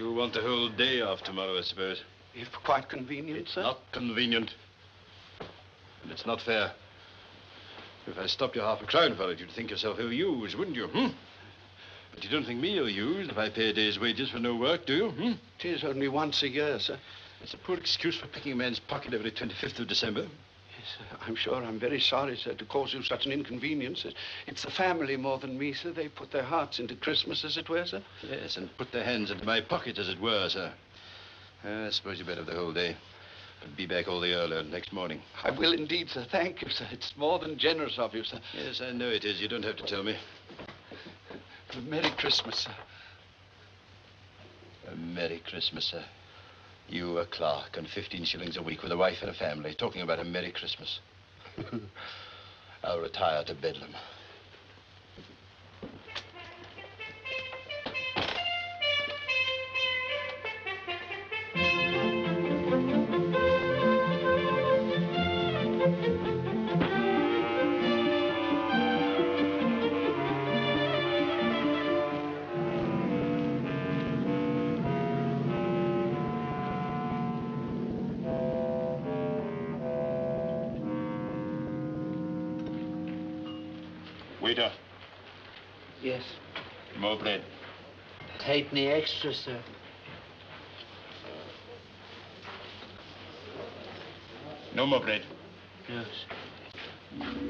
You'll want the whole day off tomorrow, I suppose. If quite convenient, It's sir. not convenient. And it's not fair. If I stopped you half a crown for it, you'd think yourself ill-used, wouldn't you, hmm? But you don't think me ill-used if I pay a day's wages for no work, do you, hmm? It is only once a year, sir. It's a poor excuse for picking a man's pocket every 25th of December. I'm sure I'm very sorry, sir, to cause you such an inconvenience. It's the family more than me, sir. They put their hearts into Christmas, as it were, sir. Yes, and put their hands into my pocket, as it were, sir. Uh, I suppose you better have the whole day. But be back all the earlier next morning. I will indeed, sir. Thank you, sir. It's more than generous of you, sir. Yes, I know it is. You don't have to tell me. Merry Christmas, sir. A Merry Christmas, sir. A clerk, on 15 shillings a week with a wife and a family, talking about a Merry Christmas. I'll retire to Bedlam. Waiter, Yes. more bread. Halfpenny extra, sir. No more bread. Yes. Mm.